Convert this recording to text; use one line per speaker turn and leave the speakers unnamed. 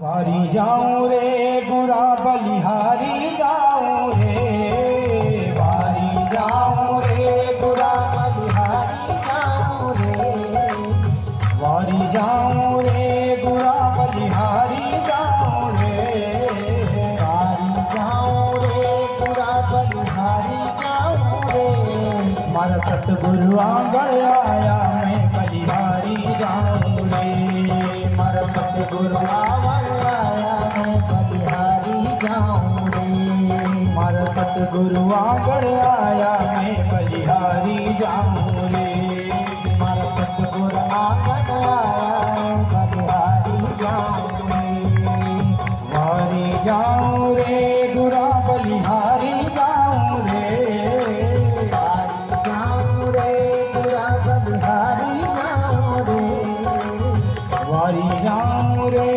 वारी जाऊँ रे, गुरा बलिहारी जाऊँ रे। वारी जाऊँ रे, गुरा बलिहारी जाऊँ रे। वारी जाऊँ रे, गुरा बलिहारी जाऊँ रे। वारी जाऊँ रे, गुरा बलिहारी जाऊँ रे। मारा सतगुरु आंगण आया मैं, बलिहारी जाऊँ रे। मारा सतगुरु आंगण सतगुरु आंगण आया मैं बलिहारी जाऊँ रे मारा सतगुरु आंगण आया बलिहारी जाऊँ रे मारी जाऊँ रे गुरा बलिहारी जाऊँ रे जाऊँ रे गुरा बलिहारी वारी जाऊँ रे